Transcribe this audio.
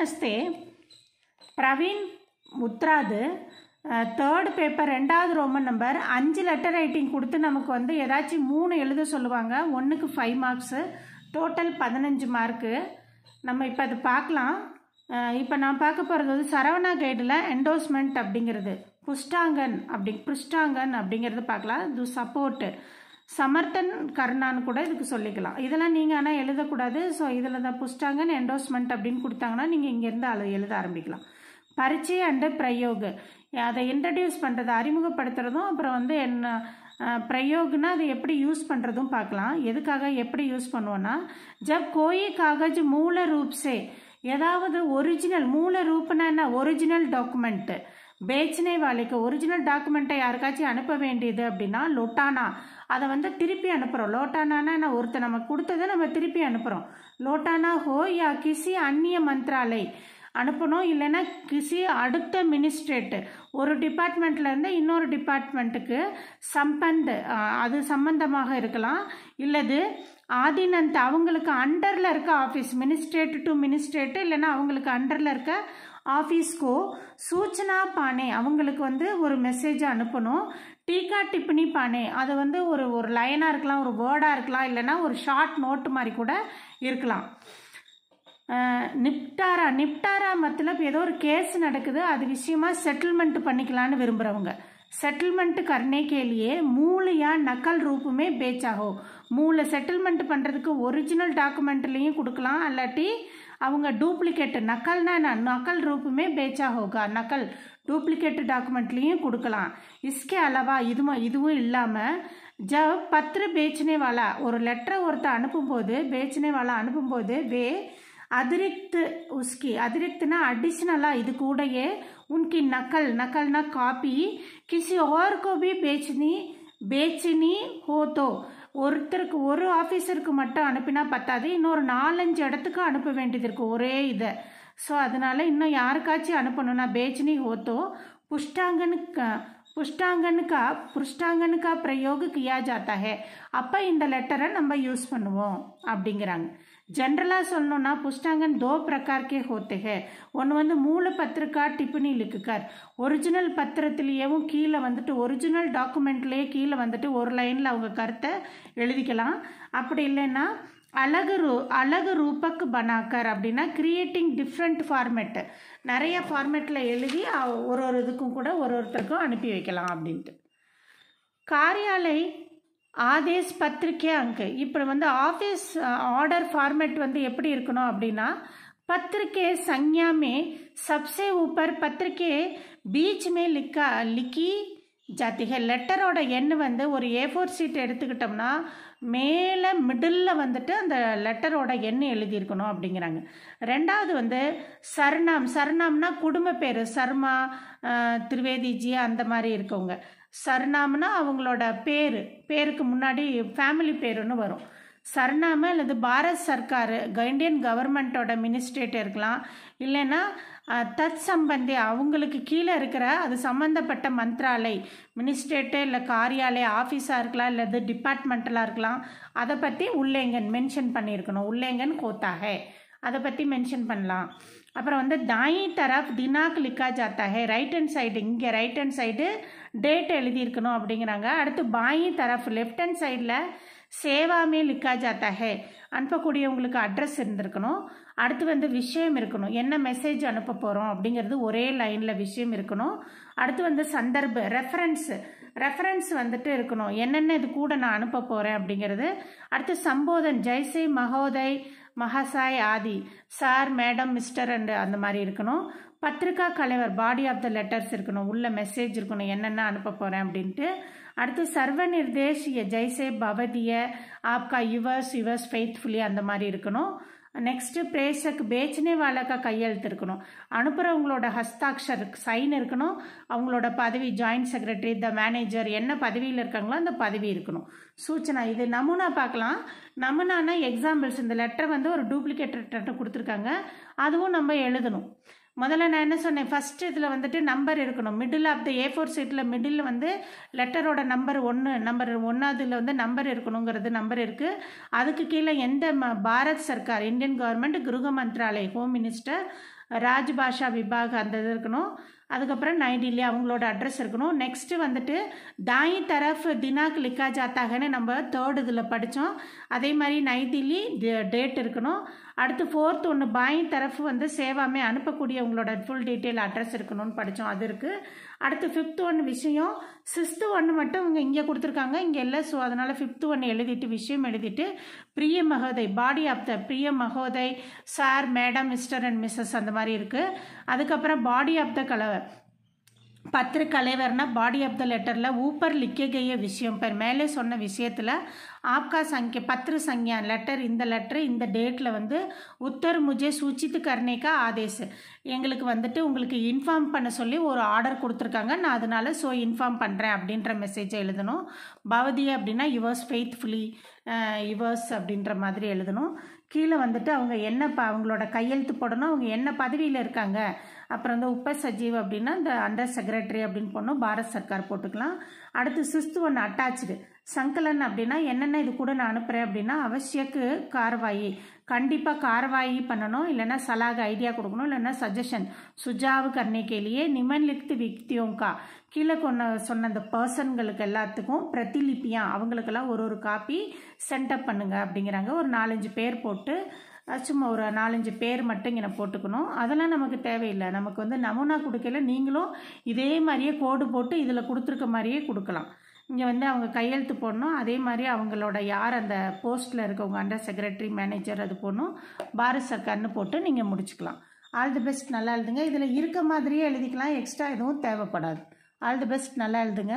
நமஸ்தே பிரவீன் முத்ராது third paper ரெண்டாவது Roman number அஞ்சு லெட்டர் ரைட்டிங் கொடுத்து நமக்கு வந்து ஏதாச்சும் மூணு எழுத சொல்லுவாங்க. ஒன்றுக்கு ஃபைவ் மார்க்ஸு டோட்டல் பதினஞ்சு மார்க்கு நம்ம இப்போ அது பார்க்கலாம். இப்போ நான் பார்க்க போகிறது வந்து சரவணா கைடில் என்டோஸ்மெண்ட் அப்படிங்கிறது. புஷ்டாங்கன் அப்படி புஷ்டாங்கன் அப்படிங்கிறது பார்க்கலாம். இது சப்போர்ட்டு சமர்த்தன் கருணான்னு கூட இதுக்கு சொல்லிக்கலாம். இதெல்லாம் நீங்கள் ஆனால் எழுதக்கூடாது. ஸோ இதில் தான் புஷ்டாங்கன் என்டோஸ்மெண்ட் அப்படின்னு கொடுத்தாங்கன்னா நீங்கள் இங்கேருந்து அழு எழுத ஆரம்பிக்கலாம். பரிச்சை அண்டு பிரயோக். அதை இன்ட்ரடியூஸ் பண்ணுறது அறிமுகப்படுத்துறதும் அப்புறம் வந்து என்ன பிரயோக்னா அதை எப்படி யூஸ் பண்ணுறதும் பார்க்கலாம். எதுக்காக எப்படி யூஸ் பண்ணுவோன்னா ஜப் கோயி காகஜ் மூல ரூப்ஸே ஏதாவது ஒரிஜினல் மூல ரூப்னா என்ன? ஒரிஜினல் டாக்குமெண்ட்டு பேச்சினை வாழைக்கு ஒரிஜினல் டாக்குமெண்ட்டை யாருக்காச்சும் அனுப்ப வேண்டியது அப்படின்னா லோட்டானா. அதை வந்து திருப்பி அனுப்புகிறோம் லோட்டானானா நான் ஒருத்தர் நம்ம கொடுத்ததை நம்ம திருப்பி அனுப்புகிறோம் லோட்டானா ஹோ யா கிசி அந்நிய மந்த்ராலை அனுப்பணும். இல்லைன்னா கிசி அடுத்த மினிஸ்ட்ரேட்டு. ஒரு டிபார்ட்மெண்ட்லேருந்து இன்னொரு டிபார்ட்மெண்ட்டுக்கு சம்பந்த அது சம்பந்தமாக இருக்கலாம். இல்லது ஆதினந்த் அவங்களுக்கு அண்டரில் இருக்க ஆஃபீஸ் மினிஸ்ட்ரேட் டு மினிஸ்ட்ரேட்டு இல்லைன்னா அவங்களுக்கு அண்டரில் இருக்க ஆஃபீஸ்க்கோ சூச்சனா பானே அவங்களுக்கு வந்து ஒரு மெசேஜ் அனுப்பணும். டீக்கா டிப்னி பானே அது வந்து ஒரு ஒரு லைனாக இருக்கலாம் ஒரு வேர்டாக இருக்கலாம் இல்லைன்னா ஒரு ஷார்ட் நோட்டு மாதிரி கூட இருக்கலாம். நிப்டாரா நிப்டாரா மத்தலப் ஏதோ ஒரு கேஸ் நடக்குது அது விஷயமா செட்டில்மெண்ட் பண்ணிக்கலான்னு விரும்புகிறவங்க செட்டில்மெண்ட் கர்னே கேலியே மூளையா நக்கல் ரூப்புமே பேச்சாகோ. மூளை செட்டில்மெண்ட் பண்ணுறதுக்கு ஒரிஜினல் டாக்குமெண்ட்லேயும் கொடுக்கலாம் அல்லாட்டி அவங்க டூப்ளிகேட் நக்கல்னா நக்கல் ரூப்புமே பேச்சா ஹோகா நக்கல் டூப்ளிகேட் டாக்குமெண்ட்லேயும் கொடுக்கலாம். இஸ்கே அளவா இதுவும் இதுவும் இல்லாமல் ஜப் பத்திர பேச்சினேவாலா ஒரு லெட்டரை ஒருத்தர் அனுப்பும்போது பேச்சினேவாலா அனுப்பும்போது வே அதிரிக்த் உஸ்கி அதிரிக்த்னா அடிஷ்னலாக இது கூடயே உன்கி நக்கல் நக்கல்னா காப்பி கிசி और को भी बेचनी बेचनी हो तो ஒருத்தருக்கு ஒரு ஆஃபீஸருக்கு மட்டும் அனுப்பினா பத்தாது இன்னொரு நாலஞ்சு இடத்துக்கு அனுப்ப வேண்டியது இருக்குது ஒரே இதை ஸோ அதனால இன்னும் யாருக்காச்சும் அனுப்பணும்னா பேச்சினி ஹோத்தோ புஷ்டாங்கனுக்கு புஷ்டாங்கனுக்கா புஷ்டாங்கனுக்கா பிரயோக கியா ஜாத்தா ஹே அப்போ இந்த லெட்டரை நம்ம யூஸ் பண்ணுவோம் அப்படிங்கிறாங்க ஜென்ரலாக சொல்லணும்னா புஸ்டாங்கன் தோ பிரகார்க்கே ஹோத்தே ஒன்று வந்து மூல பத்திரிக்கா டிப்பனி லிக்குக்கார் ஒரிஜினல் பத்திரத்துலேயும் கீழே வந்துட்டு ஒரிஜினல் டாக்குமெண்ட்லேயே கீழே வந்துட்டு ஒரு லைனில் அவங்க கருத்தை எழுதிக்கலாம். அப்படி இல்லைன்னா அழகு ரூ அழகு ரூபக் பனாக்கர் அப்படின்னா கிரியேட்டிங் டிஃப்ரெண்ட் ஃபார்மேட்டு நிறைய ஃபார்மேட்டில் எழுதி ஒரு ஒரு இதுக்கும் கூட ஒரு ஒருத்தருக்கும் அனுப்பி வைக்கலாம் அப்படின்ட்டு. காரியாலை ஆதேஷ் பத்திரிக்கை அங்கு இப்போ வந்து ஆஃபீஸ் ஆர்டர் ஃபார்மேட் வந்து எப்படி இருக்கணும் அப்படின்னா பத்திரிக்கை संज्ञा में सबसे ऊपर पत्रिके बीच में लिखा लिखी जाती है லெட்டரோட எண் வந்து ஒரு ஏ ஃபோர் சீட் எடுத்துக்கிட்டோம்னா மேலே மிடில் வந்துட்டு அந்த லெட்டரோட எண் எழுதியிருக்கணும் அப்படிங்கிறாங்க ரெண்டாவது வந்து சர்ணாம் சர்ணாம்னா குடும்ப பேர் சர்மா திரிவேதிஜி அந்த மாதிரி இருக்கவங்க சர்ணாம்னா அவங்களோட பேர் பேருக்கு முன்னாடி ஃபேமிலி பேருன்னு வரும். சர்நாம அல்லது பாரத் சர்க்கார் இந்தியன் கவர்மெண்ட்டோட மினிஸ்ட்ரேட் இருக்கலாம். இல்லைன்னா தத் சம்பந்தி அவங்களுக்கு கீழே இருக்கிற அது சம்மந்தப்பட்ட மந்த்ராலய் மினிஸ்ட்ரேட்டு இல்லை காரியாலய ஆஃபீஸாக இருக்கலாம் இல்லை இது டிபார்ட்மெண்டலாக இருக்கலாம். அதை பற்றி உள்ளேங்கன் மென்ஷன் பண்ணியிருக்கணும். உள்ளேங்கன் கோத்தாக. அதை பற்றி மென்ஷன் பண்ணலாம். அப்புறம் வந்து தாயி தரப் தினாக் லிக்கா ஜாத்தா ஹே ரைட் ஹேண்ட் சைடு இங்கே ரைட் ஹேண்ட் சைடு டேட் எழுதியிருக்கணும் அப்படிங்கிறாங்க. அடுத்து பாயி தரப் லெஃப்ட் ஹேண்ட் சைடில் சேவாமே லிக்கா ஜாத்தா ஹே அனுப்பக்கூடியவங்களுக்கு அட்ரஸ் இருந்திருக்கணும். அடுத்து வந்து விஷயம் இருக்கணும். என்ன மெசேஜ் அனுப்ப போகிறோம் அப்படிங்கிறது ஒரே லைனில் விஷயம் இருக்கணும். அடுத்து வந்து சந்தர்ப்ப ரெஃபரன்ஸ் ரெஃபரன்ஸ் வந்துட்டு இருக்கணும். என்னென்ன இது கூட நான் அனுப்ப போகிறேன் அப்படிங்கிறது. அடுத்து சம்போதன் ஜெய்சே மகோதய் மகாசாய் ஆதி சார் மேடம் மிஸ்டர் அண்டு அந்த மாதிரி இருக்கணும். பத்திரிக்கா கலைவர் பாடி ஆஃப் த லெட்டர்ஸ் இருக்கணும். உள்ள மெசேஜ் இருக்கணும். என்னென்ன அனுப்ப போகிறேன் அப்படின்ட்டு. அடுத்து சர்வ நிர்தேஷ் ஜெய்சே பவதிய ஆப்கா யுவர்ஸ் யுவர்ஸ் ஃபெய்த்ஃபுல்லி அந்த மாதிரி இருக்கணும். நெக்ஸ்ட்டு பிரேசக்கு பேச்சனே வாழக்கா கையெழுத்து இருக்கணும் அனுப்புகிறவங்களோட ஹஸ்தாட்சர் சைன் இருக்கணும் அவங்களோட பதவி ஜாயிண்ட் செக்ரட்டரி த மேனேஜர் என்ன பதவியில் இருக்காங்களோ அந்த பதவி இருக்கணும் சூச்சனா இது நமூனா பார்க்கலாம் நமூனானா எக்ஸாம்பிள்ஸ் இந்த லெட்டர் வந்து ஒரு டூப்ளிகேட் லெட்டர் கொடுத்துருக்காங்க. அதுவும் நம்ம எழுதணும். முதல்ல நான் என்ன சொன்னேன்? ஃபஸ்ட்டு இதில் வந்துட்டு நம்பர் இருக்கணும். Middle of the A four சீட்டில் மிடில் வந்து லெட்டரோட நம்பர் ஒன்று நம்பர் ஒன்றாவதுல வந்து நம்பர் இருக்கணுங்கிறது நம்பர் இருக்குது அதுக்கு கீழே எந்த ம Bharat Sarkar Indian government கிருக மந்த்ராலய் home minister Rajbhasha விபாக் அந்த இது இருக்கணும். அதுக்கப்புறம் நைடிலே டில்லி அவங்களோட அட்ரஸ் இருக்கணும். நெக்ஸ்ட்டு வந்துட்டு தாயி தரஃப் தினாக் லிக்கா ஜாத்தாகன்னு நம்ம தேர்ட் இதில் படித்தோம் அதே மாதிரி நை டேட் இருக்கணும். அடுத்து ஃபோர்த் ஒன்று பாயிங் தரப்பு வந்து சேவாமே அனுப்பக்கூடிய உங்களோட ஃபுல் டீட்டெயில் அட்ரஸ் இருக்கணும்னு படித்தோம் அது இருக்குது அடுத்து ஃபிஃப்த் ஒன் விஷயம் சிக்ஸ்த்து ஒன்று மட்டும் இவங்க இங்கே கொடுத்துருக்காங்க இங்கே இல்லை. ஸோ அதனால் ஃபிஃப்த்து ஒன்று எழுதிட்டு விஷயம் எழுதிட்டு பிரிய மகோதை பாடி ஆஃப் த பிரிய மகோதை sir madam mister and missus அந்த மாதிரி இருக்குது அதுக்கப்புறம் பாடி ஆஃப் த கலவை. பத்திர கலைவர்னா பாடி ஆஃப் த லெட்டரில் ஊப்பர் லிக்ககைய விஷயம். பேர் மேலே சொன்ன விஷயத்தில் ஆப்கா சங்கிய பத்திர சங்கியான் லெட்டர் இந்த லெட்டர் இந்த டேட்டில் வந்து உத்தர் முஜே சூச்சித்து கர்ணேக்கா ஆதேஸ் எங்களுக்கு வந்துட்டு உங்களுக்கு இன்ஃபார்ம் பண்ண சொல்லி ஒரு ஆர்டர் கொடுத்துருக்காங்க. நான் அதனால ஸோ இன்ஃபார்ம் பண்ணுறேன் அப்படின்ற மெசேஜை எழுதணும். பவதி அப்படின்னா யுவர்ஸ் ஃபெய்த்ஃபுல்லி யுவர்ஸ் அப்படின்ற மாதிரி எழுதணும். கீழே வந்துட்டு அவங்க என்ன ப அவங்களோட கையெழுத்து போடணும். அவங்க என்ன பதவியில் இருக்காங்க? அப்புறம் இந்த உப்ப சஜீவ் அப்படின்னா இந்த அண்டர் செக்ரட்டரி அப்படின்னு போடணும் பாரத் சர்க்கார் போட்டுக்கலாம். அடுத்து சிஸ்து ஒன்று அட்டாச்சு சங்கலன் அப்படின்னா என்னென்ன இது கூட நான் அனுப்புகிறேன் அப்படின்னா அவசியக்கு காரவாயி. கண்டிப்பாக காரவாயி பண்ணணும் இல்லைன்னா சலாக ஐடியா கொடுக்கணும் இல்லைன்னா சஜஷன் சுஜாவு கர்ணிக்கையிலேயே நிமன்லிக்து விக்தியோங்கா. கீழே கொண்ட சொன்ன அந்த பர்சன்களுக்கு எல்லாத்துக்கும் பிரதிலிப்பியா அவங்களுக்கெல்லாம் ஒரு ஒரு காப்பி சென்டப் பண்ணுங்க அப்படிங்கிறாங்க. ஒரு நாலஞ்சு பேர் போட்டு சும்மா ஒரு நாலஞ்சு பேர் மட்டும் இங்கே போட்டுக்கணும். அதெல்லாம் நமக்கு தேவையில்லை. நமக்கு வந்து நமூனா கொடுக்கல நீங்களும் இதே மாதிரியே கோடு போட்டு இதில் கொடுத்துருக்க மாதிரியே கொடுக்கலாம். இங்கே வந்து அவங்க கையெழுத்து போடணும். அதே மாதிரி அவங்களோட யார் அந்த போஸ்ட்டில் இருக்கவங்க அண்டர் செக்ரட்டரி மேனேஜர் அது போடணும். பாரத் சர்க்கார்னு போட்டு நீங்கள் முடிச்சுக்கலாம். All the best. நல்லா எழுதுங்க. இதில் இருக்க மாதிரியே எழுதிக்கலாம். எக்ஸ்ட்ரா எதுவும் தேவைப்படாது. All the best. நல்லா எழுதுங்க.